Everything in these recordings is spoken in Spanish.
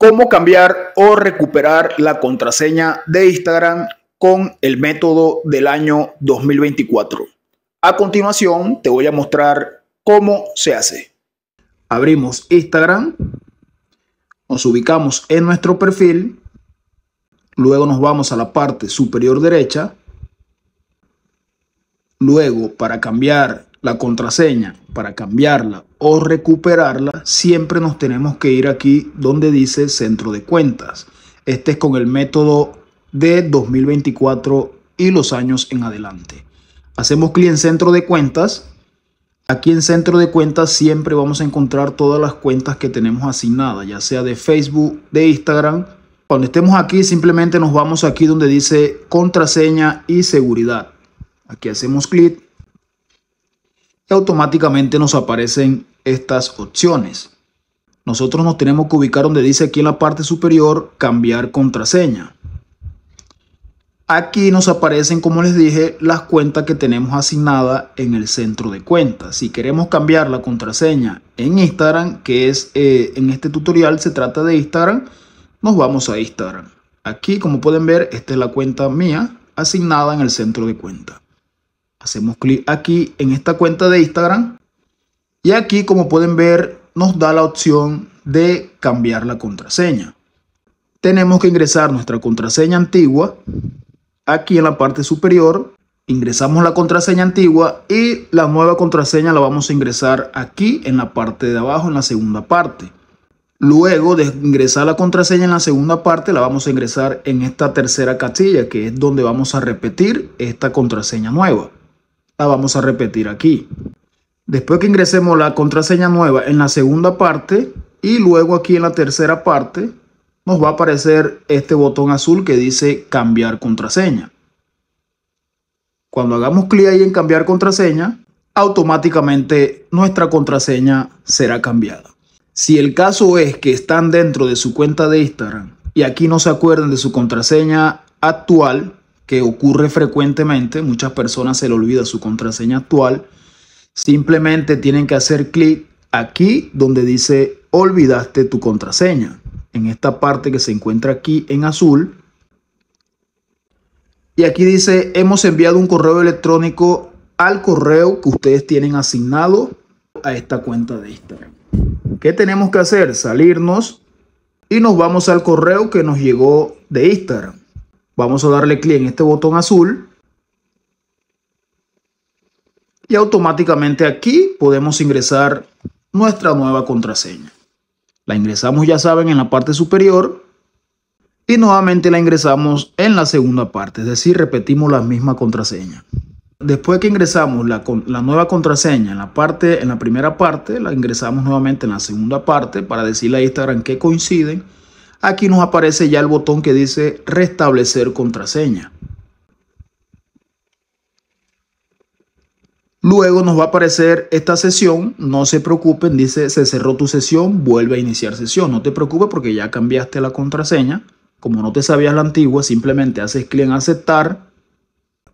cómo cambiar o recuperar la contraseña de Instagram con el método del año 2024. A continuación te voy a mostrar cómo se hace. Abrimos Instagram, nos ubicamos en nuestro perfil, luego nos vamos a la parte superior derecha, luego para cambiar la contraseña para cambiarla o recuperarla, siempre nos tenemos que ir aquí donde dice centro de cuentas. Este es con el método de 2024 y los años en adelante. Hacemos clic en centro de cuentas. Aquí en centro de cuentas siempre vamos a encontrar todas las cuentas que tenemos asignadas, ya sea de Facebook, de Instagram. Cuando estemos aquí simplemente nos vamos aquí donde dice contraseña y seguridad. Aquí hacemos clic automáticamente nos aparecen estas opciones. Nosotros nos tenemos que ubicar donde dice aquí en la parte superior cambiar contraseña. Aquí nos aparecen, como les dije, las cuentas que tenemos asignadas en el centro de cuentas. Si queremos cambiar la contraseña en Instagram, que es eh, en este tutorial se trata de Instagram, nos vamos a Instagram. Aquí, como pueden ver, esta es la cuenta mía asignada en el centro de cuenta. Hacemos clic aquí en esta cuenta de Instagram. Y aquí, como pueden ver, nos da la opción de cambiar la contraseña. Tenemos que ingresar nuestra contraseña antigua. Aquí en la parte superior, ingresamos la contraseña antigua y la nueva contraseña la vamos a ingresar aquí en la parte de abajo, en la segunda parte. Luego de ingresar la contraseña en la segunda parte, la vamos a ingresar en esta tercera casilla, que es donde vamos a repetir esta contraseña nueva vamos a repetir aquí. Después que ingresemos la contraseña nueva en la segunda parte y luego aquí en la tercera parte nos va a aparecer este botón azul que dice cambiar contraseña. Cuando hagamos clic ahí en cambiar contraseña, automáticamente nuestra contraseña será cambiada. Si el caso es que están dentro de su cuenta de Instagram y aquí no se acuerdan de su contraseña actual, que ocurre frecuentemente, muchas personas se le olvida su contraseña actual, simplemente tienen que hacer clic aquí donde dice olvidaste tu contraseña. En esta parte que se encuentra aquí en azul. Y aquí dice hemos enviado un correo electrónico al correo que ustedes tienen asignado a esta cuenta de Instagram. ¿Qué tenemos que hacer? Salirnos y nos vamos al correo que nos llegó de Instagram. Vamos a darle clic en este botón azul. Y automáticamente aquí podemos ingresar nuestra nueva contraseña. La ingresamos, ya saben, en la parte superior. Y nuevamente la ingresamos en la segunda parte, es decir, repetimos la misma contraseña. Después que ingresamos la, nueva contraseña en la parte, en la primera parte, la ingresamos nuevamente en la segunda parte para decirle a Instagram que coinciden aquí nos aparece ya el botón que dice restablecer contraseña. Luego nos va a aparecer esta sesión, no se preocupen, dice se cerró tu sesión, vuelve a iniciar sesión. No te preocupes porque ya cambiaste la contraseña. Como no te sabías la antigua, simplemente haces clic en aceptar.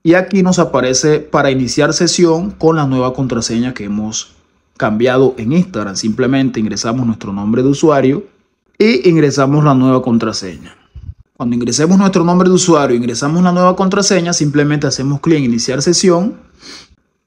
Y aquí nos aparece para iniciar sesión con la nueva contraseña que hemos cambiado en Instagram. Simplemente ingresamos nuestro nombre de usuario y ingresamos la nueva contraseña. Cuando ingresemos nuestro nombre de usuario, ingresamos la nueva contraseña, simplemente hacemos clic en iniciar sesión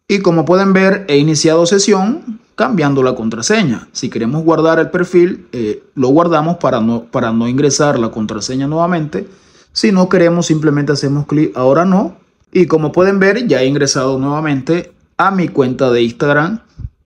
y como pueden ver he iniciado sesión cambiando la contraseña. Si queremos guardar el perfil, eh, lo guardamos para no, para no ingresar la contraseña nuevamente. Si no queremos, simplemente hacemos clic ahora no. Y como pueden ver, ya he ingresado nuevamente a mi cuenta de Instagram